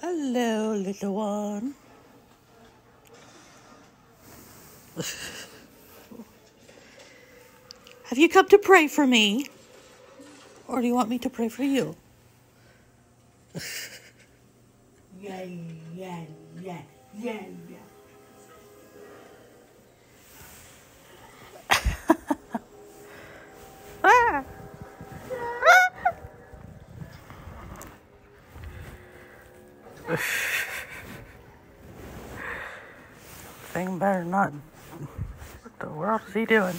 Hello, little one. Have you come to pray for me? Or do you want me to pray for you? Yeah, yeah, yeah, yeah, yeah. Thing better not. What the world is he doing?